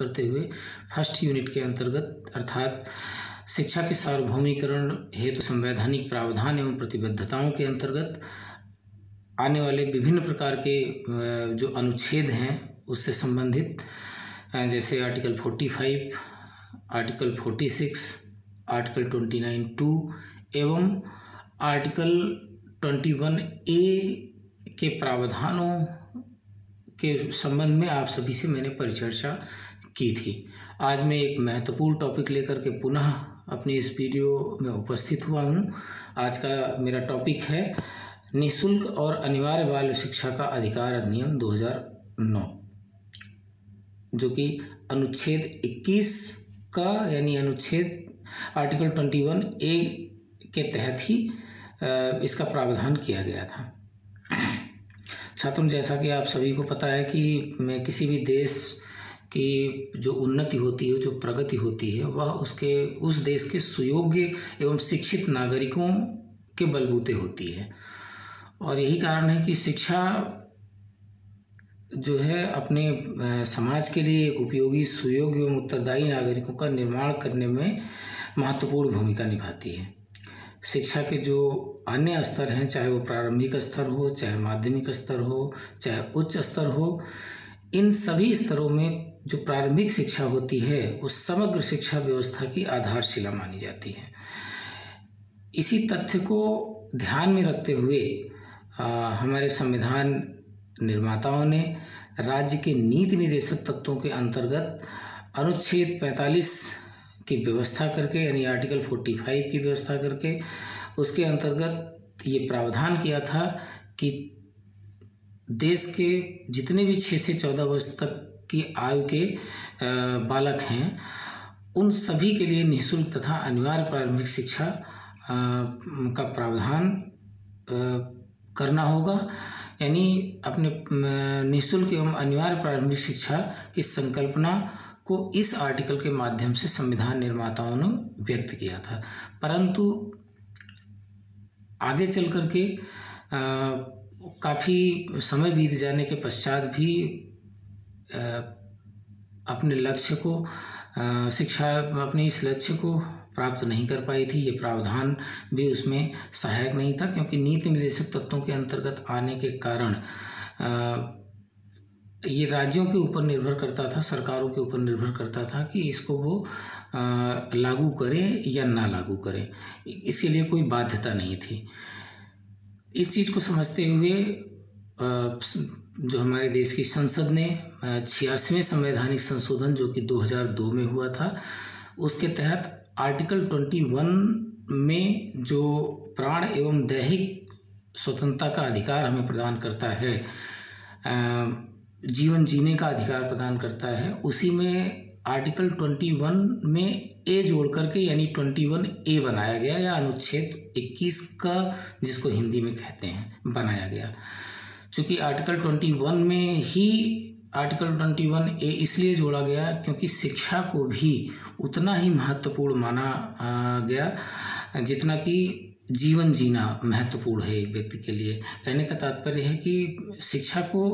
करते हुए first unit के अंतर्गत, अर्थात शिक्षा के सार्वभौमिकरण हेतु संवैधानिक प्रावधान एवं प्रतिबद्धताओं के अंतर्गत आने वाले विभिन्न प्रकार के जो अनुच्छेद हैं, उससे संबंधित जैसे article forty five, article forty six, article twenty nine two एवं आर्टिकल ट्वेंटी वन ए के प्रावधानों के संबंध में आप सभी से मैंने परिचर्चा की थी। आज मैं एक महत्वपूर्ण टॉपिक लेकर के पुनः अपनी इस वीडियो में उपस्थित हुआ हूँ। आज का मेरा टॉपिक है निशुल्क और अनिवार्य बाल शिक्षा का अधिकार अधिनियम 2009 जो कि अनुच्छेद 21 का यानी अनुच्छेद आर्टिकल 21 ए के तहत ही इसका प्रावधान किया गया था। छात्रों, जैसा कि आप सभी को पता है कि मैं किसी भी देश की जो उन्नति होती है, जो प्रगति होती है, वह उसके, उस देश के सुयोग्य एवं शिक्षित नागरिकों के बलबूते होती है। और यही कारण है कि शिक्षा जो है अपने समाज के लिए एक उपयोगी, सुयोग्य एवं उत्तरदायी नागरिकों का निर्माण करने में महत्वपूर्ण भूमिका निभाती है। शिक्षा के जो अन्य स्तर हैं, चाहे वो प्रारंभिक स्तर हो, चाहे माध्यमिक स्तर हो, चाहे उच्च स्तर हो, इन सभी स्तरों में जो प्रारंभिक शिक्षा होती है वो समग्र शिक्षा व्यवस्था की आधारशिला मानी जाती है। इसी तथ्य को ध्यान में रखते हुए आ, हमारे संविधान निर्माताओं ने राज्य के नीति निदेशक तत्वों के अंतर्गत अनुच्छेद 45 की व्यवस्था करके यानी आर्टिकल 45 की व्यवस्था करके उसके अंतर्गत ये प्रावधान किया था कि देश के जितने भी छः से चौदह वर्ष तक की आयु के बालक हैं। उन सभी के लिए निःशुल्क तथा अनिवार्य प्रारंभिक शिक्षा का प्रावधान करना होगा। यानी अपने निःशुल्क एवं अनिवार्य प्रारंभिक शिक्षा की संकल्पना को इस आर्टिकल के माध्यम से संविधान निर्माताओं ने व्यक्त किया था। परंतु आगे चल कर के काफ़ी समय बीत जाने के पश्चात भी अपने लक्ष्य को शिक्षा, अपने इस लक्ष्य को प्राप्त नहीं कर पाई थी। ये प्रावधान भी उसमें सहायक नहीं था, क्योंकि नीति निर्देशक तत्वों के अंतर्गत आने के कारण ये राज्यों के ऊपर निर्भर करता था, सरकारों के ऊपर निर्भर करता था कि इसको वो लागू करें या ना लागू करें। इसके लिए कोई बाध्यता नहीं थी। इस चीज़ को समझते हुए जो हमारे देश की संसद ने छियासवें संवैधानिक संशोधन, जो कि 2002 में हुआ था, उसके तहत आर्टिकल 21 में जो प्राण एवं दैहिक स्वतंत्रता का अधिकार हमें प्रदान करता है जीवन जीने का अधिकार प्रदान करता है, उसी में आर्टिकल 21 में ए जोड़ करके, यानी 21 ए बनाया गया, या अनुच्छेद 21 का, जिसको हिंदी में कहते हैं, बनाया गया। चूँकि आर्टिकल 21 में ही आर्टिकल 21 ए इसलिए जोड़ा गया क्योंकि शिक्षा को भी उतना ही महत्वपूर्ण माना गया, जितना कि जीवन जीना महत्वपूर्ण है एक व्यक्ति के लिए। कहने का तात्पर्य है कि शिक्षा को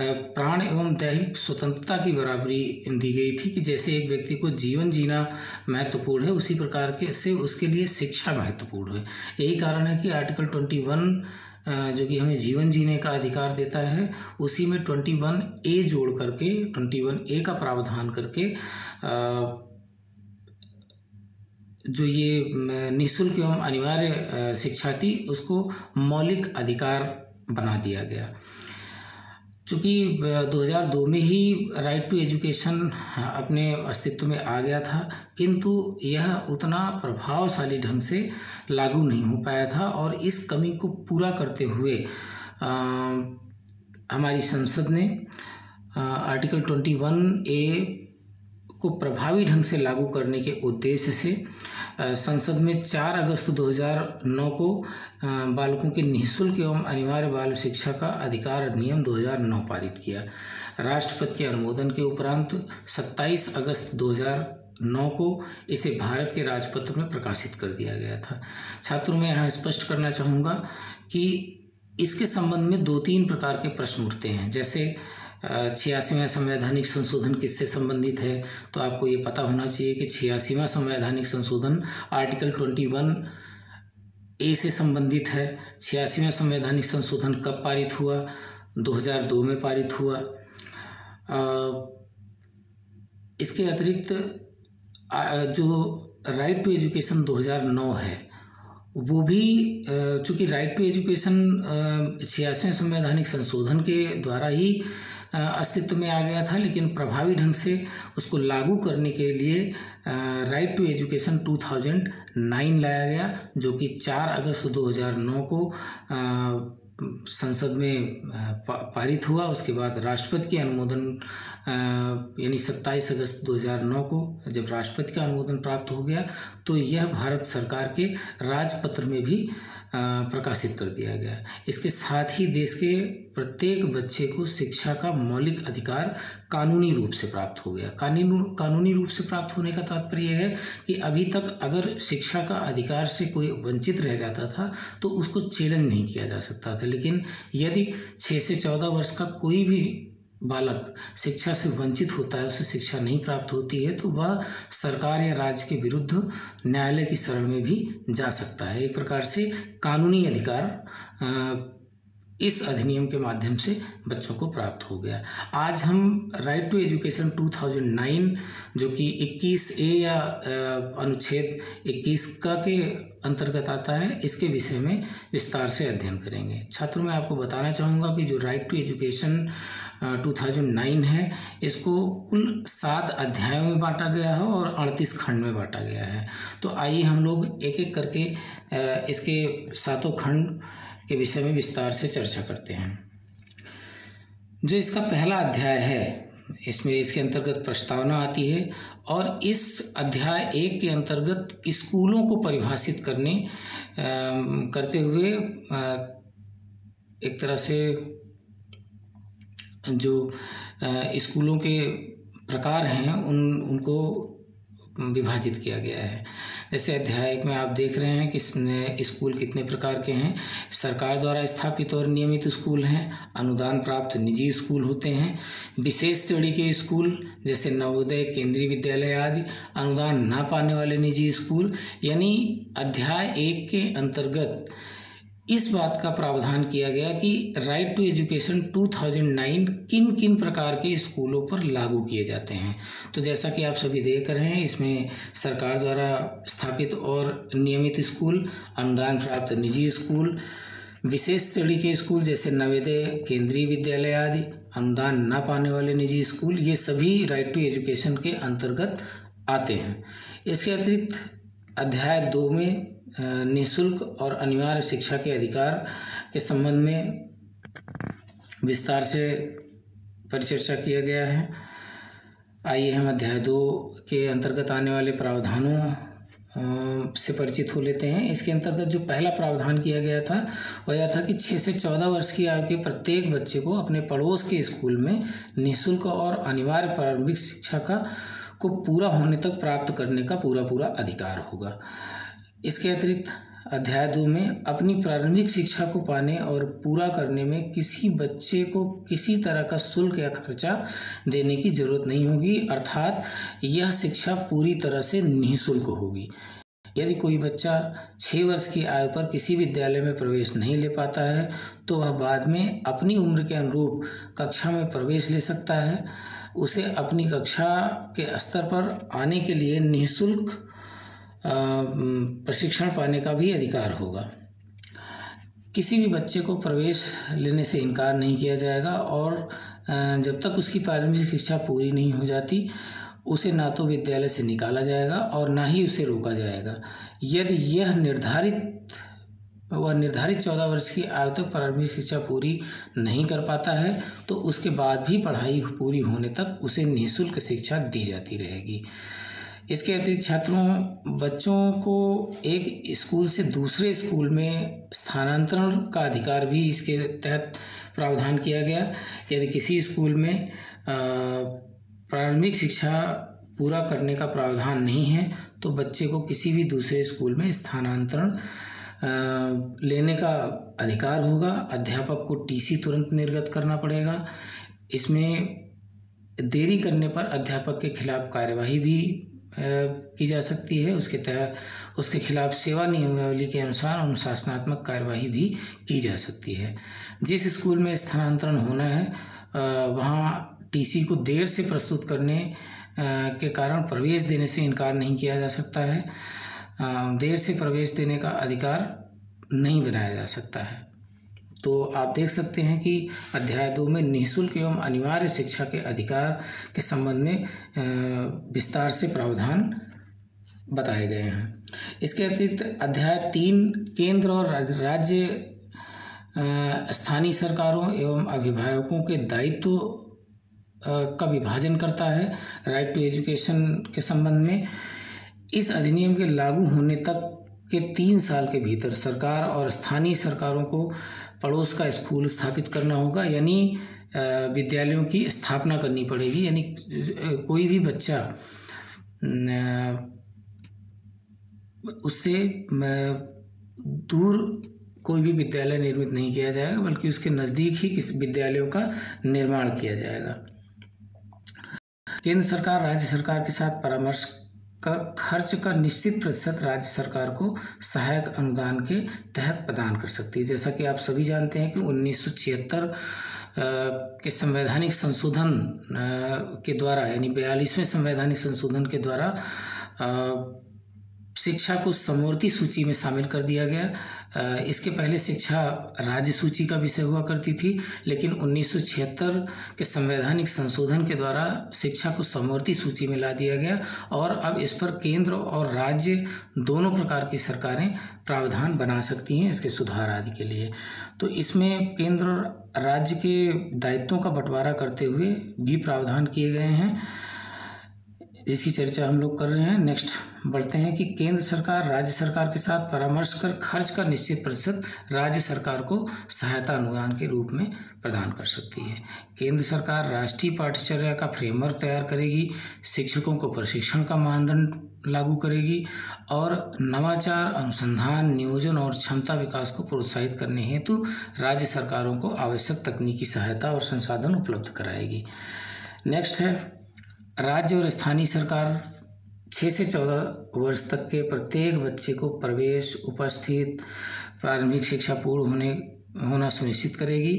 प्राण एवं दैहिक स्वतंत्रता की बराबरी दी गई थी कि जैसे एक व्यक्ति को जीवन जीना महत्वपूर्ण है, उसी प्रकार के से उसके लिए शिक्षा महत्वपूर्ण है। यही कारण है कि आर्टिकल ट्वेंटी वन जो कि हमें जीवन जीने का अधिकार देता है, उसी में ट्वेंटी वन ए जोड़ करके, ट्वेंटी वन ए का प्रावधान करके जो ये निःशुल्क एवं अनिवार्य शिक्षा थी उसको मौलिक अधिकार बना दिया गया। चूँकि 2002 में ही राइट टू एजुकेशन अपने अस्तित्व में आ गया था किंतु यह उतना प्रभावशाली ढंग से लागू नहीं हो पाया था और इस कमी को पूरा करते हुए आ, हमारी संसद ने आ, आर्टिकल 21 ए को प्रभावी ढंग से लागू करने के उद्देश्य से संसद में 4 अगस्त 2009 को बालकों की निःशुल्क एवं अनिवार्य बाल शिक्षा का अधिकार अधिनियम 2009 पारित किया। राष्ट्रपति के अनुमोदन के उपरांत 27 अगस्त 2009 को इसे भारत के राजपत्र में प्रकाशित कर दिया गया था। छात्रों में यहाँ स्पष्ट करना चाहूँगा कि इसके संबंध में दो तीन प्रकार के प्रश्न उठते हैं। जैसे छियासीवा संवैधानिक संशोधन किससे संबंधित है? तो आपको ये पता होना चाहिए कि छियासीवा संवैधानिक संशोधन आर्टिकल ट्वेंटी वन ए से संबंधित है। छियासीवा संवैधानिक संशोधन कब पारित हुआ? 2002 में पारित हुआ। इसके अतिरिक्त जो राइट टू एजुकेशन 2009 है वो भी चूँकि राइट टू एजुकेशन छियासवें संवैधानिक संशोधन के द्वारा ही अस्तित्व में आ गया था, लेकिन प्रभावी ढंग से उसको लागू करने के लिए राइट टू एजुकेशन 2009 लाया गया, जो कि 4 अगस्त 2009 को संसद में पारित हुआ। उसके बाद राष्ट्रपति के अनुमोदन यानी 27 अगस्त 2009 को जब राष्ट्रपति का अनुमोदन प्राप्त हो गया तो यह भारत सरकार के राजपत्र में भी प्रकाशित कर दिया गया। इसके साथ ही देश के प्रत्येक बच्चे को शिक्षा का मौलिक अधिकार कानूनी रूप से प्राप्त हो गया। कानूनी कानूनी रूप से प्राप्त होने का तात्पर्य है कि अभी तक अगर शिक्षा का अधिकार से कोई वंचित रह जाता था तो उसको चैलेंज नहीं किया जा सकता था। लेकिन यदि छः से चौदह वर्ष का कोई भी बालक शिक्षा से वंचित होता है, उसे शिक्षा नहीं प्राप्त होती है तो वह सरकार या राज्य के विरुद्ध न्यायालय की शरण में भी जा सकता है। एक प्रकार से कानूनी अधिकार इस अधिनियम के माध्यम से बच्चों को प्राप्त हो गया। आज हम राइट टू एजुकेशन 2009 जो कि 21 ए या अनुच्छेद 21 का के अंतर्गत आता है, इसके विषय में विस्तार से अध्ययन करेंगे। छात्रों, मैं आपको बताना चाहूँगा कि जो राइट टू एजुकेशन 2009 है। इसको कुल सात अध्यायों में बांटा गया है और अड़तीस खंड में बांटा गया है। तो आइए हम लोग एक एक करके इसके सातों खंड के विषय में विस्तार से चर्चा करते हैं। जो इसका पहला अध्याय है इसमें इसके अंतर्गत प्रस्तावना आती है और इस अध्याय एक के अंतर्गत स्कूलों को परिभाषित करने आ, करते हुए आ, एक तरह से जो स्कूलों के प्रकार हैं, उन, उनको विभाजित किया गया है। जैसे अध्याय में आप देख रहे हैं कि स्कूल कितने प्रकार के हैं। सरकार द्वारा स्थापित और नियमित स्कूल हैं। अनुदान प्राप्त निजी स्कूल होते हैं। विशेष श्रेणी के स्कूल, जैसे नवोदय, केंद्रीय विद्यालय आदि, अनुदान ना पाने वाले निजी स्कूल, यानी अध्याय एक के अंतर्गत इस बात का प्रावधान किया गया कि राइट टू एजुकेशन 2009 किन किन प्रकार के स्कूलों पर लागू किए जाते हैं। तो जैसा कि आप सभी देख रहे हैं, इसमें सरकार द्वारा स्थापित और नियमित स्कूल, अनुदान प्राप्त निजी स्कूल, विशेष श्रेणी के स्कूल जैसे नवोदय, केंद्रीय विद्यालय आदि, अनुदान न पाने वाले निजी स्कूल, ये सभी राइट टू एजुकेशन के अंतर्गत आते हैं। इसके अतिरिक्त अध्याय दो में निशुल्क और अनिवार्य शिक्षा के अधिकार के संबंध में विस्तार से परिचर्चा किया गया है। आइए हम अध्याय दो के अंतर्गत आने वाले प्रावधानों से परिचित हो लेते हैं। इसके अंतर्गत जो पहला प्रावधान किया गया था, वह यह था कि छः से चौदह वर्ष की आयु के प्रत्येक बच्चे को अपने पड़ोस के स्कूल में निःशुल्क और अनिवार्य प्रारंभिक शिक्षा का को पूरा होने तक प्राप्त करने का पूरा पूरा अधिकार होगा। इसके अतिरिक्त अध्याय दो में अपनी प्रारंभिक शिक्षा को पाने और पूरा करने में किसी बच्चे को किसी तरह का शुल्क या खर्चा देने की ज़रूरत नहीं होगी, अर्थात यह शिक्षा पूरी तरह से निःशुल्क होगी। यदि कोई बच्चा छः वर्ष की आयु पर किसी विद्यालय में प्रवेश नहीं ले पाता है तो वह बाद में अपनी उम्र के अनुरूप कक्षा में प्रवेश ले सकता है। उसे अपनी कक्षा के स्तर पर आने के लिए निःशुल्क प्रशिक्षण पाने का भी अधिकार होगा। किसी भी बच्चे को प्रवेश लेने से इनकार नहीं किया जाएगा और जब तक उसकी प्रारंभिक शिक्षा पूरी नहीं हो जाती, उसे ना तो विद्यालय से निकाला जाएगा और ना ही उसे रोका जाएगा। यदि यह निर्धारित वह निर्धारित चौदह वर्ष की आयु तक प्रारंभिक शिक्षा पूरी नहीं कर पाता है तो उसके बाद भी पढ़ाई पूरी होने तक उसे निःशुल्क शिक्षा दी जाती रहेगी। इसके अतिरिक्त छात्रों, बच्चों को एक स्कूल से दूसरे स्कूल में स्थानांतरण का अधिकार भी इसके तहत प्रावधान किया गया। यदि किसी स्कूल में प्रारंभिक शिक्षा पूरा करने का प्रावधान नहीं है तो बच्चे को किसी भी दूसरे स्कूल में स्थानांतरण लेने का अधिकार होगा। अध्यापक को टीसी तुरंत निर्गत करना पड़ेगा। इसमें देरी करने पर अध्यापक के खिलाफ कार्यवाही भी की जा सकती है। उसके तहत उसके खिलाफ सेवा नियमावली के अनुसार अनुशासनात्मक कार्यवाही भी की जा सकती है। जिस स्कूल में स्थानांतरण होना है वहाँ टीसी को देर से प्रस्तुत करने के कारण प्रवेश देने से इनकार नहीं किया जा सकता है। देर से प्रवेश देने का अधिकार नहीं बनाया जा सकता है। तो आप देख सकते हैं कि अध्याय दो में निःशुल्क एवं अनिवार्य शिक्षा के अधिकार के संबंध में विस्तार से प्रावधान बताए गए हैं। इसके अतिरिक्त अध्याय तीन, केंद्र और राज्य स्थानीय सरकारों एवं अभिभावकों के दायित्व का विभाजन करता है। राइट टू एजुकेशन के संबंध में इस अधिनियम के लागू होने तक के तीन साल के भीतर सरकार और स्थानीय सरकारों को पड़ोस का स्कूल स्थापित करना होगा, यानी विद्यालयों की स्थापना करनी पड़ेगी। यानी कोई भी बच्चा उससे दूर कोई भी विद्यालय निर्मित नहीं किया जाएगा, बल्कि उसके नज़दीक ही किस विद्यालयों का निर्माण किया जाएगा। केंद्र सरकार, राज्य सरकार के साथ परामर्श कर, खर्च का निश्चित प्रतिशत राज्य सरकार को सहायक अनुदान के तहत प्रदान कर सकती है। जैसा कि आप सभी जानते हैं कि उन्नीस सौ छिहत्तर के संवैधानिक संशोधन के द्वारा, यानी बयालीसवें संवैधानिक संशोधन के द्वारा शिक्षा को समवर्ती सूची में शामिल कर दिया गया। इसके पहले शिक्षा राज्य सूची का विषय हुआ करती थी, लेकिन उन्नीस सौ छिहत्तर के संवैधानिक संशोधन के द्वारा शिक्षा को समवर्ती सूची में ला दिया गया और अब इस पर केंद्र और राज्य दोनों प्रकार की सरकारें प्रावधान बना सकती हैं इसके सुधार आदि के लिए। तो इसमें केंद्र और राज्य के दायित्वों का बंटवारा करते हुए भी प्रावधान किए गए हैं, जिसकी चर्चा हम लोग कर रहे हैं। नेक्स्ट। बढ़ते हैं कि केंद्र सरकार राज्य सरकार के साथ परामर्श कर खर्च का निश्चित प्रतिशत राज्य सरकार को सहायता अनुदान के रूप में प्रदान कर सकती है। केंद्र सरकार राष्ट्रीय पाठ्यचर्या का फ्रेमवर्क तैयार करेगी, शिक्षकों को प्रशिक्षण का मानदंड लागू करेगी और नवाचार, अनुसंधान, नियोजन और क्षमता विकास को प्रोत्साहित करने हेतु राज्य सरकारों को आवश्यक तकनीकी सहायता और संसाधन उपलब्ध कराएगी। नेक्स्ट है, राज्य और स्थानीय सरकार छः से चौदह वर्ष तक के प्रत्येक बच्चे को प्रवेश, उपस्थित, प्रारंभिक शिक्षा पूर्ण होने, होना सुनिश्चित करेगी।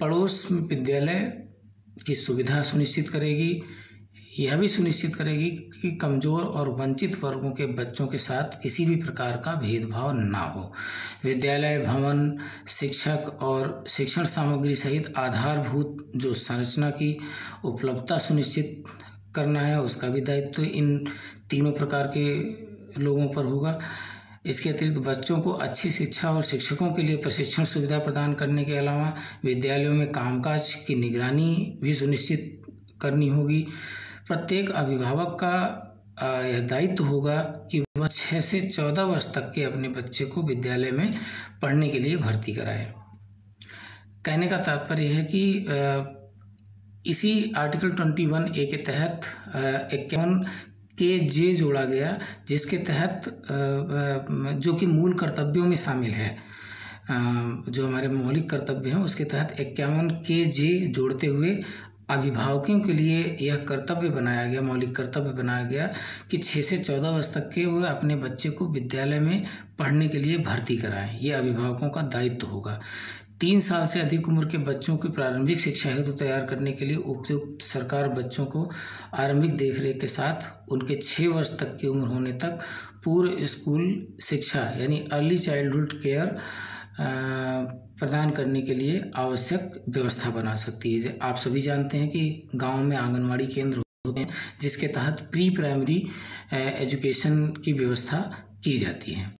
पड़ोस विद्यालय की सुविधा सुनिश्चित करेगी। यह भी सुनिश्चित करेगी कि कमज़ोर और वंचित वर्गों के बच्चों के साथ किसी भी प्रकार का भेदभाव ना हो। विद्यालय, भवन, शिक्षक और शिक्षण सामग्री सहित आधारभूत जो संरचना की उपलब्धता सुनिश्चित करना है, उसका भी दायित्व तो इन तीनों प्रकार के लोगों पर होगा। इसके अतिरिक्त बच्चों को अच्छी शिक्षा और शिक्षकों के लिए प्रशिक्षण सुविधा प्रदान करने के अलावा विद्यालयों में कामकाज की निगरानी भी सुनिश्चित करनी होगी। प्रत्येक अभिभावक का यह दायित्व होगा कि वह छः से चौदह वर्ष तक के अपने बच्चे को विद्यालय में पढ़ने के लिए भर्ती कराए। कहने का तात्पर्य है कि इसी आर्टिकल ट्वेंटी वन ए के तहत इक्यावन के जे जोड़ा गया, जिसके तहत जो कि मूल कर्तव्यों में शामिल है। जो हमारे मौलिक कर्तव्य हैं, उसके तहत इक्यावन के जे जोड़ते हुए अभिभावकों के लिए यह कर्तव्य बनाया गया, मौलिक कर्तव्य बनाया गया कि छः से चौदह वर्ष तक के वह अपने बच्चे को विद्यालय में पढ़ने के लिए भर्ती कराएँ। ये अभिभावकों का दायित्व होगा। तीन साल से अधिक उम्र के बच्चों की प्रारंभिक शिक्षा हेतु तैयार करने के लिए उपयुक्त सरकार बच्चों को आरंभिक देखरेख के साथ उनके छः वर्ष तक की उम्र होने तक पूर्व स्कूल शिक्षा, यानी अर्ली चाइल्डहुड केयर प्रदान करने के लिए आवश्यक व्यवस्था बना सकती है। आप सभी जानते हैं कि गाँव में आंगनवाड़ी केंद्र होते हैं, जिसके तहत प्री प्राइमरी एजुकेशन की व्यवस्था की जाती है।